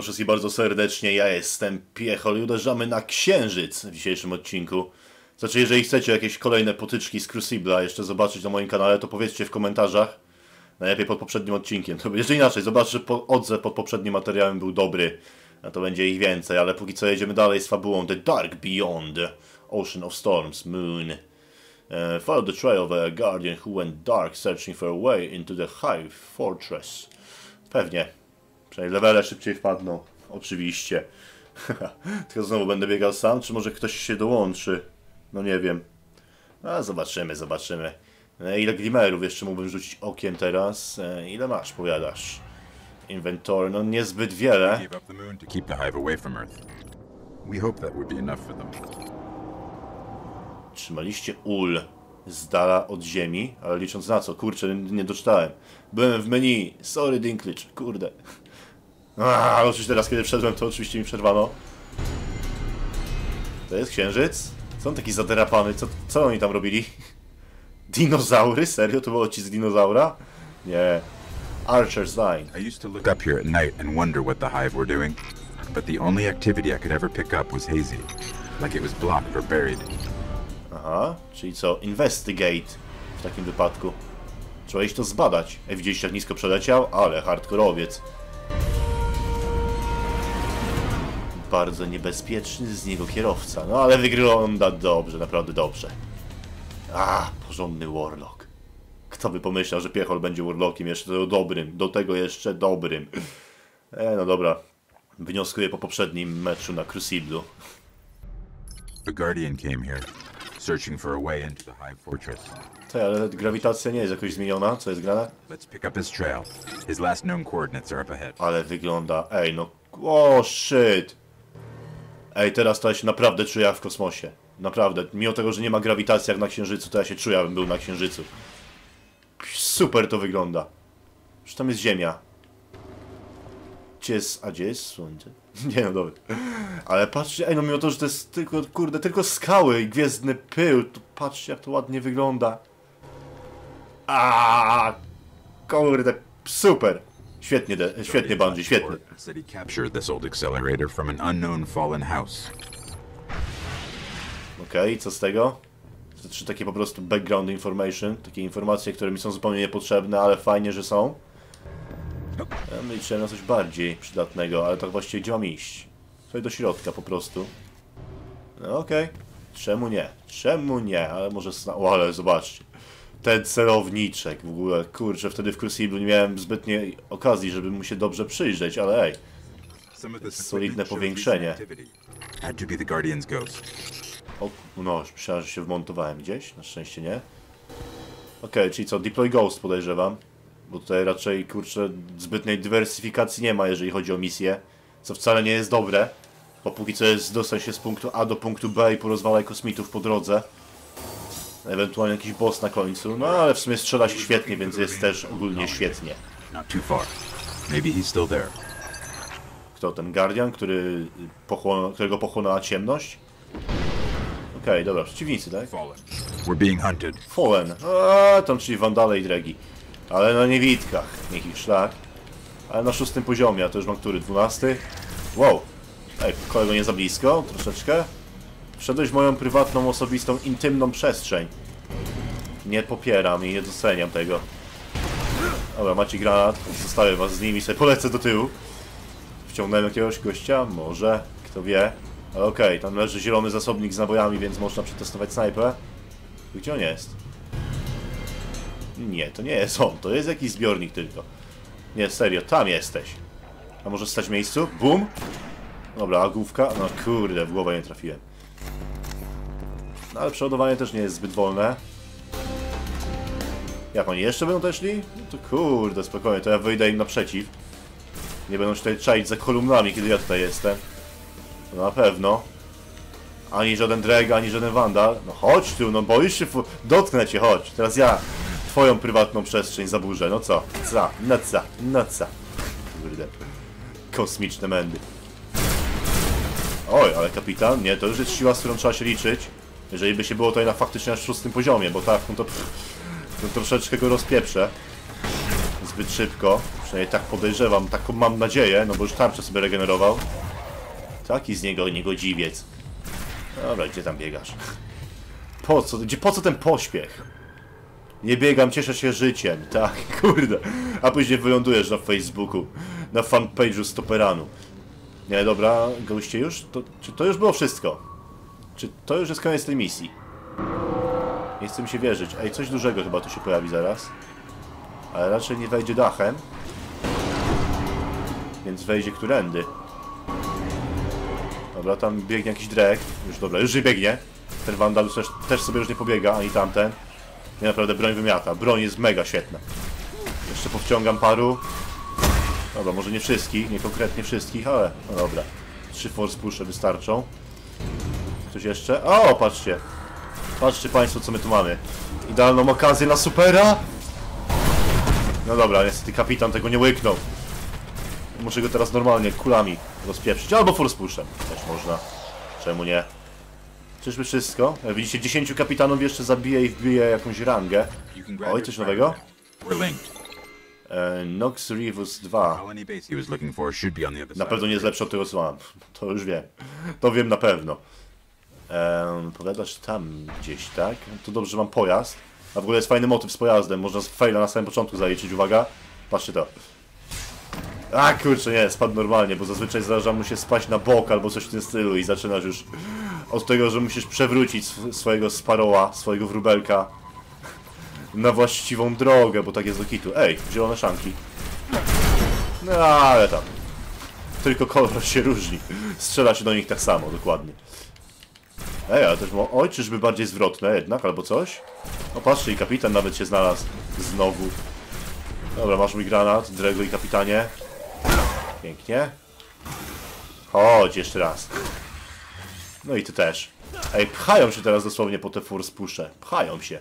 Witam wszystkich bardzo serdecznie, ja jestem Piechol i uderzamy na Księżyc w dzisiejszym odcinku. Znaczy, jeżeli chcecie jakieś kolejne potyczki z Crucible'a jeszcze zobaczyć na moim kanale, to powiedzcie w komentarzach. Najlepiej pod poprzednim odcinkiem. Jeszcze inaczej, zobaczcie, że odzew pod poprzednim materiałem był dobry. A to będzie ich więcej, ale póki co jedziemy dalej z fabułą The Dark Beyond, Ocean of Storms, Moon. Uh, follow the trail of a guardian who went dark searching for a way into the Hive Fortress. Pewnie. Przynajmniej levele szybciej wpadną. Oczywiście. Tylko znowu będę biegał sam, czy może ktoś się dołączy? No nie wiem. A zobaczymy, zobaczymy. E, Ile glimerów jeszcze mógłbym rzucić okiem teraz? E, Ile masz, powiadasz? Inventory, no niezbyt wiele. Trzymaliście ul z dala od ziemi, ale licząc na co? Kurczę, nie doczytałem. Byłem w menu. Sorry, Dinklage. Kurde. Aaa, oczywiście teraz, kiedy wszedłem, to oczywiście mi przerwano. To jest księżyc? Co on taki zaderapany? Co, co oni tam robili? Dinozaury? Serio? To był odcisk dinozaura? Nie. Archer's Line. I used to look up here at night and wonder what the hive were doing, but the only activity I could ever pick up was hazy, like it was blocked or buried. Aha, czyli co? Investigate w takim wypadku. Trzeba iść to zbadać. Ej, widzieliście jak nisko przeleciał? Ale hardkorowiec. Bardzo niebezpieczny z niego kierowca. No ale wygląda dobrze, naprawdę dobrze. A, porządny Warlock. Kto by pomyślał, że Piechol będzie Warlockiem jeszcze do dobrym, do tego jeszcze dobrym. E, no dobra. Wnioskuję po poprzednim meczu na Cruciblu. The Guardian came here, searching for a way into the hive fortress. Ale grawitacja nie jest jakoś zmieniona? Co jest grane? Let's pick up his trail. His last known coordinates are up ahead. Ale wygląda. Ej, no. O, shit. Ej, teraz to ja się naprawdę czuję jak w kosmosie. Naprawdę. Mimo tego, że nie ma grawitacji jak na Księżycu, to ja się czuję, jakbym był na Księżycu. Super to wygląda. Że tam jest Ziemia. Gdzie jest... A gdzie jest Słońce? Nie no, dobra. Ale patrzcie, ej, no mimo to, że to jest tylko, kurde, tylko skały i gwiezdny pył, to patrzcie, jak to ładnie wygląda. A, Kurde, super. Świetnie, de, świetnie, Bungie, świetnie. Said he captured this old accelerator from an unknown fallen house. Okej, co z tego? To Czy takie po prostu background information, takie informacje, które mi są zupełnie niepotrzebne, ale fajnie, że są. Ja bym liczyłem na coś bardziej przydatnego, ale tak właściwie gdzie mam iść? Tutaj do środka po prostu. No okej. Czemu nie? Czemu nie? Ale może... O, ale zobaczcie. Ten celowniczek w ogóle, kurczę, wtedy w Crucible nie miałem zbytniej okazji, żeby mu się dobrze przyjrzeć, ale ej. Solidne powiększenie. O, no, myślałem, że się wmontowałem gdzieś, na szczęście nie. Okej, czyli co, Deploy Ghost podejrzewam. Bo tutaj raczej, kurczę, zbytnej dywersyfikacji nie ma, jeżeli chodzi o misję. Co wcale nie jest dobre. Bo póki co jest dostać się z punktu A do punktu B i porozwalaj kosmitów po drodze. Ewentualnie jakiś boss na końcu. No ale w sumie strzela się świetnie, więc jest też ogólnie świetnie. Kto ten Guardian, który pochłon- którego pochłonęła ciemność? Okej, dobra, przeciwnicy, tak? Fallen. We're being hunted. Fallen. A, tam czyli wandale i dregi. Ale na niewidkach. Niech ich szlak. Ale na szóstym poziomie, a to już mam który? Dwunasty? Wow. Ej, kolego nie za blisko? Troszeczkę? Wszedłeś w moją prywatną, osobistą, intymną przestrzeń. Nie popieram i nie doceniam tego. Dobra, macie granat. Zostawię was z nimi, sobie polecę do tyłu. Wciągnąłem jakiegoś gościa? Może. Kto wie. Okej, tam leży zielony zasobnik z nabojami, więc można przetestować snajpę. Gdzie on jest? Nie, to nie jest on, to jest jakiś zbiornik tylko. Nie, serio, tam jesteś. A może stać w miejscu? Bum! Dobra, a główka? No kurde, w głowę nie trafiłem. No ale przeładowanie też nie jest zbyt wolne. Jak oni jeszcze będą też szli? No to kurde, spokojnie, to ja wyjdę im naprzeciw. Nie będą się tutaj czaić za kolumnami, kiedy ja tutaj jestem. No na pewno. Ani żaden drag, ani żaden wandal. No chodź tu, no boisz się, dotknę cię, chodź. Teraz ja twoją prywatną przestrzeń zaburzę, no co? Co? No co? No co? Kurde. Kosmiczne mędy. Oj, ale kapitan, nie, to już jest siła, z którą trzeba się liczyć. Jeżeli by się było tutaj na faktycznie na szóstym poziomie, bo tak, no to, to troszeczkę go rozpieprzę. zbyt szybko. Przynajmniej tak podejrzewam, taką mam nadzieję, no bo już tarczę sobie regenerował. Taki z niego niegodziwiec. Dobra, gdzie tam biegasz? Po co, gdzie, po co ten pośpiech? Nie biegam, cieszę się życiem, tak, kurde. A później wylądujesz na Facebooku, na fanpage'u Stoperanu. Nie, dobra, goście już? To, czy to już było wszystko? Czy to już jest koniec tej misji? Nie chcę mi się wierzyć. Ej, coś dużego chyba tu się pojawi zaraz. Ale raczej nie wejdzie dachem. Więc wejdzie którędy. Dobra, tam biegnie jakiś drek. Już dobra, już nie biegnie. Ten Vandal też, też sobie już nie pobiega, ani tamten. Nie naprawdę broń wymiata. Broń jest mega świetna. Jeszcze powciągam paru. Dobra, może nie wszystkich, nie konkretnie wszystkich, ale no dobra. Trzy force pusze wystarczą. Coś jeszcze? O, patrzcie. Patrzcie Państwo, co my tu mamy. Idealną okazję na supera. No dobra, niestety kapitan tego nie łyknął. Muszę go teraz normalnie kulami rozpieprzyć. Albo force pushem. Też można. Czemu nie? Czyżby wszystko? Jak widzicie, 10 kapitanów jeszcze zabije i wbije jakąś rangę. Oj, coś nowego? E, Nox Rivus 2. Colony base he was looking for should be on the other Na pewno nie jest lepszy od tego, co mam. To już wiem. To wiem na pewno. Ehm, powiadasz tam gdzieś, tak? To dobrze, że mam pojazd. A w ogóle jest fajny motyw z pojazdem. Można z faila na samym początku zaliczyć. Uwaga. Patrzcie to. A kurczę, nie, spadł normalnie, bo zazwyczaj zdarza mu się spaść na bok albo coś w tym stylu i zaczynasz już od tego, że musisz przewrócić sw- swojego sparoła, swojego wróbelka na właściwą drogę, bo tak jest do kitu. Ej, zielone szanki. No ale tam. Tylko kolor się różni. Strzela się do nich tak samo, dokładnie. Ej, ale też mo... Oj, czyżby bardziej zwrotne jednak, albo coś? O, patrzcie, i kapitan nawet się znalazł. Znowu. Dobra, masz mój granat, Drego i kapitanie. Pięknie. Chodź, jeszcze raz. No i ty też. Ej, pchają się teraz dosłownie po te force pusze. Pchają się.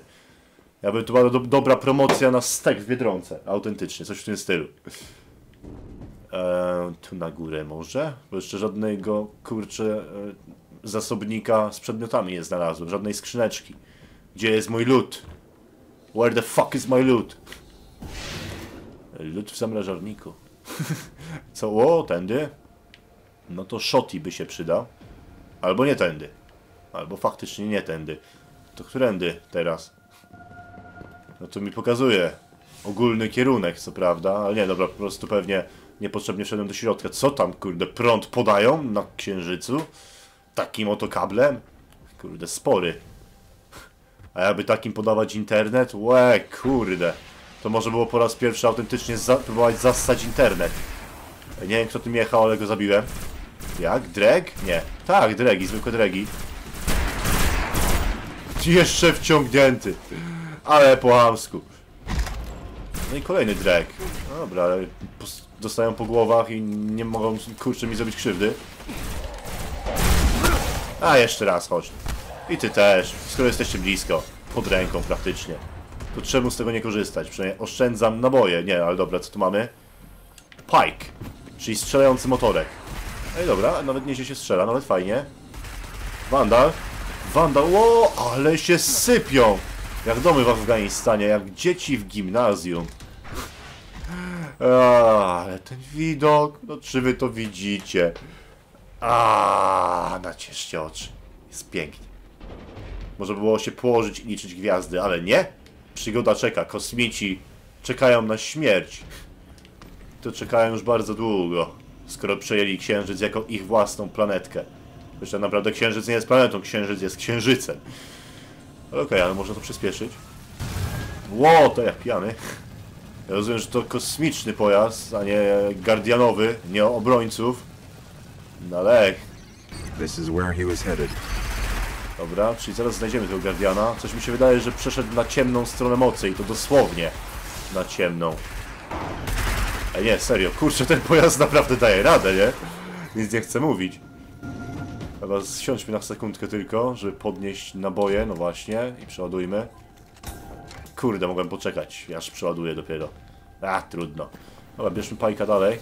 Jakby to była do, dobra promocja na stek w Biedronce. Autentycznie, coś w tym stylu. Eee, tu na górę może? Bo jeszcze żadnego, kurczę, e, zasobnika z przedmiotami nie znalazłem. Żadnej skrzyneczki. Gdzie jest mój loot? Where the fuck is my loot? Loot w zamrażarniku. Co? O, tędy? No to Shoti by się przydał. Albo nie tędy. Albo faktycznie nie tędy. To którędy teraz? No to mi pokazuje ogólny kierunek, co prawda, ale nie, dobra, po prostu pewnie niepotrzebnie wszedłem do środka. Co tam, kurde, prąd podają na księżycu? Takim oto kablem? Kurde, spory. A jakby takim podawać internet? Łe, kurde. To może było po raz pierwszy autentycznie za próbować zassać internet. Nie wiem, kto tym jechał, ale go zabiłem. Jak? Dreg? Nie. Tak, dregi, zwykłe dregi. Jeszcze wciągnięty. Ale po hamsku. No i kolejny drag. Dobra, ale dostają po głowach i nie mogą, kurczę, mi zrobić krzywdy. A, jeszcze raz, chodź. I ty też, skoro jesteście blisko. Pod ręką praktycznie. To czemu z tego nie korzystać? Przynajmniej oszczędzam naboje. Nie, ale dobra, co tu mamy? Pike, czyli strzelający motorek. Ej, dobra, nawet nieźle się strzela, nawet fajnie. Vandal. Vandal, ło, ale się sypią! Jak domy w Afganistanie, jak dzieci w gimnazjum. A, ale ten widok, no czy wy to widzicie? A, nacieszcie oczy. Jest pięknie. By było się położyć i liczyć gwiazdy, ale nie. Przygoda czeka, kosmici czekają na śmierć. To czekają już bardzo długo, skoro przejęli Księżyc jako ich własną planetkę. Zresztą naprawdę Księżyc nie jest planetą, Księżyc jest Księżycem. Okej, ale można to przyspieszyć. Ło, to jak pijany. Ja rozumiem, że to kosmiczny pojazd, a nie guardianowy, nie obrońców. No ale, This is where he was headed. dobra, czyli zaraz znajdziemy tego guardiana. Coś mi się wydaje, że przeszedł na ciemną stronę mocy i to dosłownie na ciemną. A nie, serio, kurczę, ten pojazd naprawdę daje radę, nie? Nic nie chcę mówić. Chyba zsiądźmy na sekundkę tylko, żeby podnieść naboje, no właśnie, i przeładujmy. Kurde, mogłem poczekać, aż przeładuję dopiero. A, trudno. Dobra, bierzmy pajka dalej.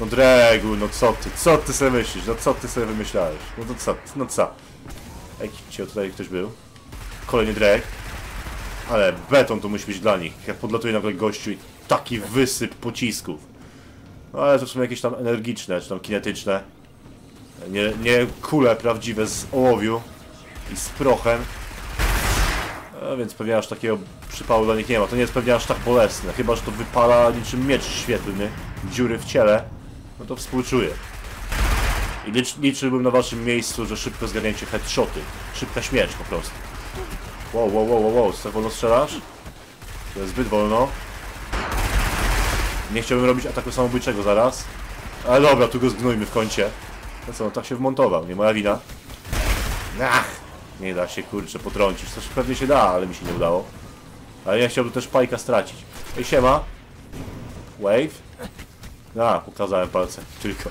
No Dregu, no co ty, co ty sobie myślisz, no co ty sobie wymyślałeś? No to co, no co? Ej, gdzie tutaj ktoś był? Kolejny drag. Ale beton to musi być dla nich. Jak podlatuje nagle gościu i taki wysyp pocisków. No ale to sumie jakieś tam energiczne, czy tam kinetyczne. Nie, nie kule prawdziwe z ołowiu i z prochem. A więc pewnie aż takiego przypału dla nich nie ma. To nie jest pewnie aż tak bolesne. Chyba, że to wypala niczym miecz świetlny. Dziury w ciele. No to współczuję. I licz, liczyłbym na waszym miejscu, że szybko zgarnięcie headshoty. Szybka śmierć po prostu. Wow, wow, wow, wow, wow. Tak wolno strzelasz? To jest zbyt wolno. Nie chciałbym robić ataku samobójczego zaraz. Ale dobra, tu go zgnójmy w kącie. No co, no tak się wmontował, nie moja wina. Ach, nie da się kurczę potrącić. Coś pewnie się da, ale mi się nie udało. Ale ja chciałbym też pajka stracić. Ej, siema. Wave. A, pokazałem palce, tylko.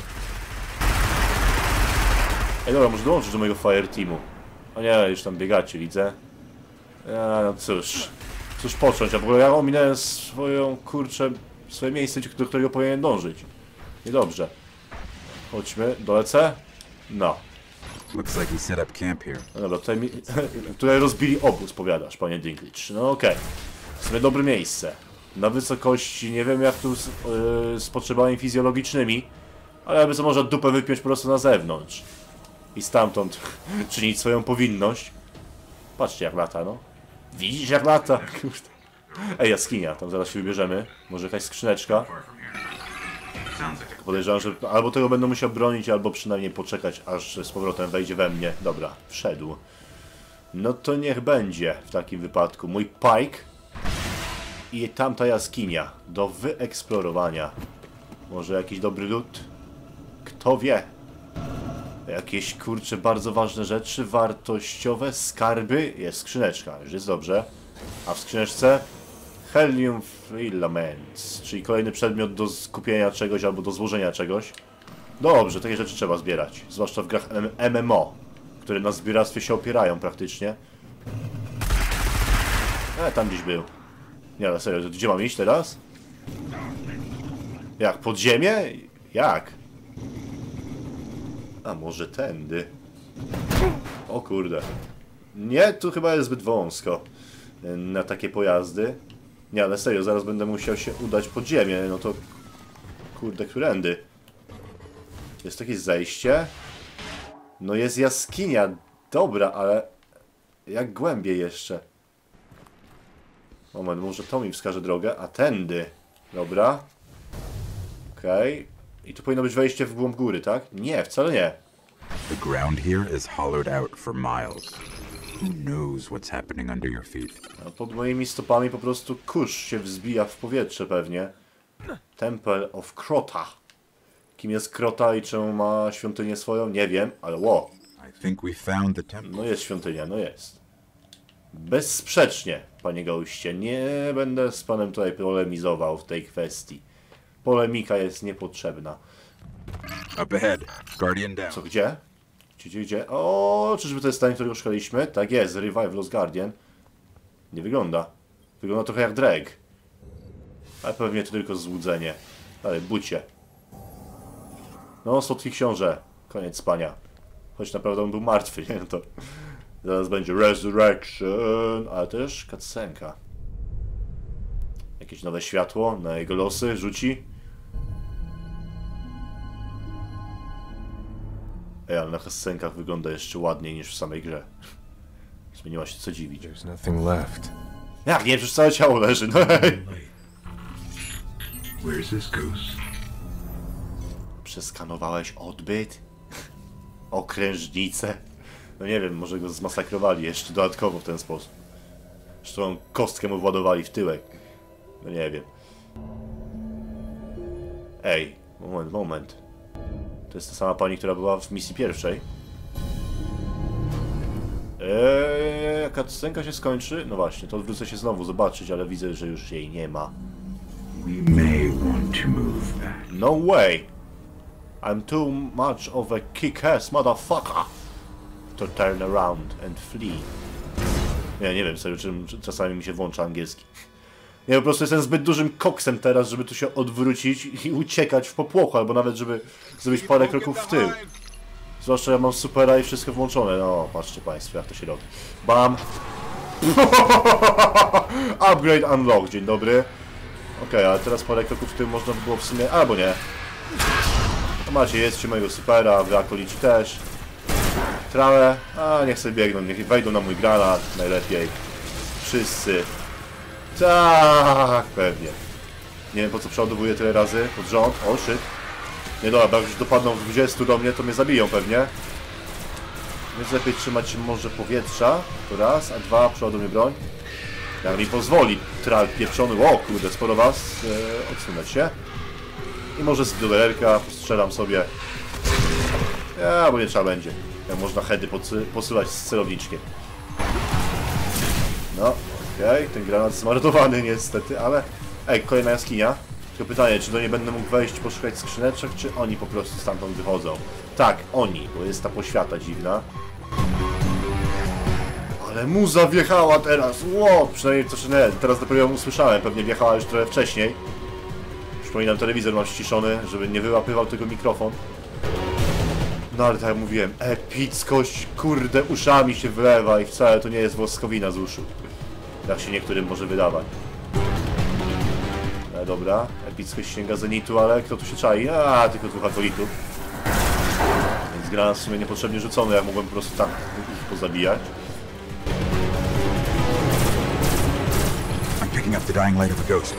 Ej, dobra, może dołączyć do mojego fire teamu. O nie, już tam biegacie, widzę. A, no cóż. Cóż począć, a w ogóle ja ominąłem swoją, kurczę, swoje miejsce, do którego powinienem dążyć. Niedobrze. Chodźmy, dolecę? No. Looks like he set up camp here. No dobra, tutaj, mi, tutaj rozbili obóz, powiadasz, panie Dinklage. No okej. W sumie dobre miejsce. Na wysokości, nie wiem jak tu z, yy, z potrzebami fizjologicznymi, ale jakby co może dupę wypiąć po prostu na zewnątrz. I stamtąd czynić swoją powinność. Patrzcie jak lata, no. Widzisz jak lata? Kurde. Ej, jaskinia, tam zaraz się wybierzemy. Może jakaś skrzyneczka. Podejrzewam, że albo tego będę musiał bronić, albo przynajmniej poczekać, aż z powrotem wejdzie we mnie. Dobra, wszedł. No to niech będzie w takim wypadku. Mój pike i tamta jaskinia do wyeksplorowania. Może jakiś dobry lód? Kto wie? Jakieś kurcze bardzo ważne rzeczy, wartościowe, skarby. Jest skrzyneczka, już jest dobrze. A w skrzyneczce Helium Filaments, czyli kolejny przedmiot do skupienia czegoś albo do złożenia czegoś. Dobrze, takie rzeczy trzeba zbierać. Zwłaszcza w grach M- MMO, które na zbieractwie się opierają praktycznie. E, tam gdzieś był. Nie, ale serio, gdzie mam iść teraz? Jak, pod ziemię? Jak? A może tędy? O kurde. Nie, tu chyba jest zbyt wąsko y, na takie pojazdy. Nie, ale serio, zaraz będę musiał się udać pod ziemię, no to... Kurde, którędy? Jest jakieś zejście? No jest jaskinia, dobra, ale... Jak głębiej jeszcze? Moment, może to mi wskaże drogę, a tędy. Dobra. Okej. I tu powinno być wejście w głąb góry, tak? Nie, wcale nie. The ground here is hollowed out for miles. Who knows what's happening under your feet? A pod moimi stopami po prostu kurz się wzbija w powietrze pewnie. Temple of Krota. Kim jest Krota i czemu ma świątynię swoją? Nie wiem, ale ło. No jest świątynia, no jest. Bezsprzecznie, panie goście. Nie będę z panem tutaj polemizował w tej kwestii. Polemika jest niepotrzebna. Up ahead. Guardian down. Co, gdzie? Gdzie, gdzie, gdzie? O, czyżby to jest ten, którego szukaliśmy? Tak jest, Revive Lost Guardian. Nie wygląda. Wygląda trochę jak Drake. Ale pewnie to tylko złudzenie. Ale bucie. No, słodki książę. Koniec spania. Choć naprawdę on był martwy, nie? No to zaraz będzie Resurrection, ale też cutscenka. Jakieś nowe światło na jego losy rzuci. Ej, ale na cutscenkach wygląda jeszcze ładniej niż w samej grze. Zmieniła się co dziwić. There's nothing left. Jak nie, przecież całe ciało leży, no hej. Where's this goose? Przeskanowałeś odbyt? Okrężnicę? No nie wiem, może go zmasakrowali jeszcze dodatkowo w ten sposób. Zresztą kostkę mu władowali w tyłek. No nie wiem. Ej, moment, moment. To jest ta sama pani, która była w misji pierwszej. Eee, jaka scenka się skończy? No właśnie, to odwrócę się znowu zobaczyć, ale widzę, że już jej nie ma. No way! I'm too much of a kick-ass motherfucker to turn around and flee. Nie, nie wiem serio, czym czasami mi się włącza angielski. Nie, po prostu jestem zbyt dużym koksem teraz, żeby tu się odwrócić i uciekać w popłochu, albo nawet, żeby zrobić parę kroków w tył. Zwłaszcza ja mam supera i wszystko włączone. No, patrzcie państwo, jak to się robi. Bam! Upgrade unlock, dzień dobry. Okej, ale teraz parę kroków w tym można by było w sumie... Albo nie. Macie, jedzcie mojego supera, wy akolici też. Trawę, a niech sobie biegną, niech wejdą na mój granat, najlepiej. Wszyscy. Tak, pewnie. Nie wiem po co przeładowuję tyle razy pod rząd. O. Nie dobra, bo jak już dopadną w 20 do mnie, to mnie zabiją pewnie. Więc lepiej trzymać się może powietrza, to raz, a dwa, przeładowuję broń. Jak mi pozwoli, tral pieprzony, o kurde, sporo was, e, odsunę się. I może z duelerka strzelam sobie. Ja, bo nie trzeba będzie. Jak można heady posyłać z celowniczkiem. No, okej, ten granat zmarnowany niestety, ale... Ej, kolejna jaskinia. Tylko pytanie, czy do niej będę mógł wejść, poszukać skrzyneczek, czy oni po prostu stamtąd wychodzą? Tak, oni, bo jest ta poświata dziwna. Ale muza wjechała teraz, ło! Przynajmniej to nie, teraz dopiero ją usłyszałem, pewnie wjechała już trochę wcześniej. Przypominam, telewizor mam ściszony, żeby nie wyłapywał tego mikrofon. No ale tak jak mówiłem, epickość, kurde, uszami się wlewa i wcale to nie jest woskowina z uszu. Jak się niektórym może wydawać. Dobra, epickość sięga zenitu, ale kto tu się czai? A, tylko dwóch akolitów. Więc granat w sumie niepotrzebnie rzucony, jak mogłem po prostu tak ich pozabijać. Picking up the dying light of a ghost.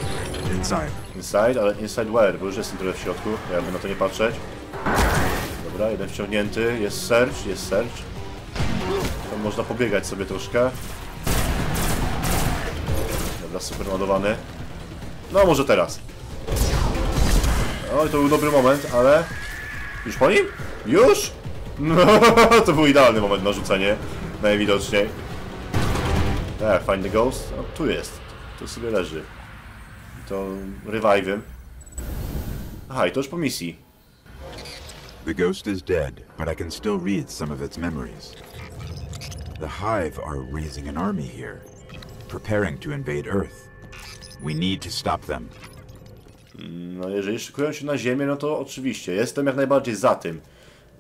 Inside. Inside, ale inside where? Bo już jestem trochę w środku, jakby na to nie patrzeć. Dobra, jeden wciągnięty, jest search, jest search. Można pobiegać sobie troszkę. Dobra, super ładowany. No, może teraz. Oj, to był dobry moment, ale... Już po nim? Już? No, to był idealny moment na rzucenie, najwidoczniej. Tak, find the ghost. No, tu jest. Tu sobie leży. To revive'em. Aha, i to już po misji. The ghost is dead, but I can still read some of its memories. The Hive are raising an army here, preparing to invade Earth. We need to stop them. No, jeżeli szykują się na ziemię, no to oczywiście. Jestem jak najbardziej za tym,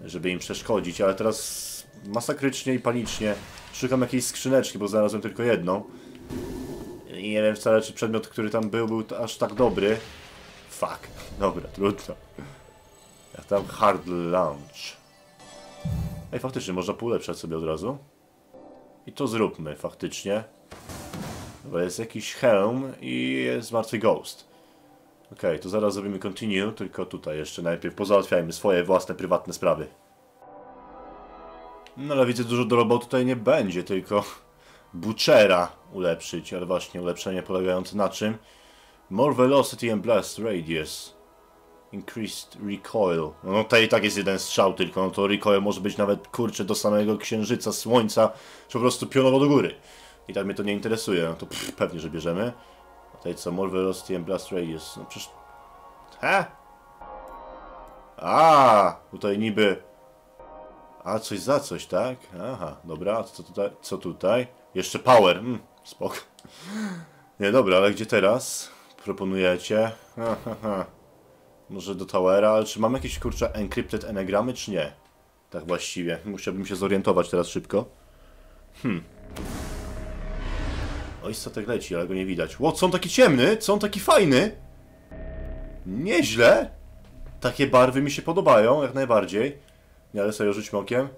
żeby im przeszkodzić, ale teraz masakrycznie i panicznie szukam jakiejś skrzyneczki, bo znalazłem tylko jedną. I nie wiem wcale, czy przedmiot, który tam był, był aż tak dobry. Fuck. Dobra, trudno. Jak tam hard launch. Ej, faktycznie, można poulepszać sobie od razu. I to zróbmy, faktycznie. Bo jest jakiś hełm i jest martwy ghost. Okej, to zaraz zrobimy continue, tylko tutaj jeszcze najpierw pozałatwiajmy swoje własne, prywatne sprawy. No ale widzę, dużo do roboty tutaj nie będzie, tylko Butchera ulepszyć, ale właśnie ulepszenie polegające na czym? More velocity and blast radius. Increased recoil. No to i tak jest jeden strzał tylko, no to recoil może być nawet kurczę do samego księżyca, słońca, czy po prostu pionowo do góry. I tak mnie to nie interesuje, no to pff, pewnie, że bierzemy. A Tutaj co, more velocity and blast radius. No przecież... He? A, tutaj niby... A, coś za coś, tak? Aha, dobra, co tutaj? Co tutaj? Jeszcze power, mm, spoko. Nie, dobra, ale gdzie teraz? Proponujecie? Ha, ha, ha. Może do Towera, ale czy mam jakieś, kurczę, encrypted enegramy, czy nie? Tak właściwie. Musiałbym się zorientować teraz szybko. Hmm. Oj, statek leci, ale go nie widać. Ło, co on taki ciemny? Co on taki fajny? Nieźle. Takie barwy mi się podobają, jak najbardziej. Nie, ale sobie rzućmy okiem.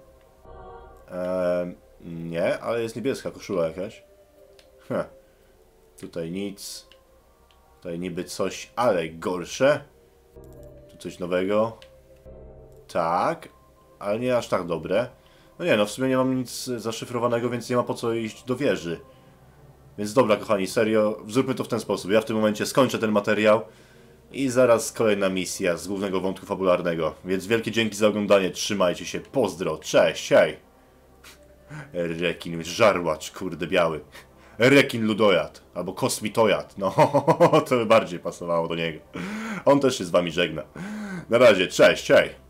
Eee, nie, ale jest niebieska koszula jakaś. Heh. Tutaj nic. Tutaj niby coś, ale gorsze. Tu coś nowego. Tak, ale nie aż tak dobre. No nie, no w sumie nie mam nic zaszyfrowanego, więc nie ma po co iść do wieży. Więc dobra, kochani, serio, zróbmy to w ten sposób. Ja w tym momencie skończę ten materiał i zaraz kolejna misja z głównego wątku fabularnego. Więc wielkie dzięki za oglądanie, trzymajcie się, pozdro, cześć, hej! Rekin, żarłacz, kurde, biały. Rekin ludojad, albo kosmitojad, no to by bardziej pasowało do niego. On też się z wami żegna. Na razie, cześć, hej!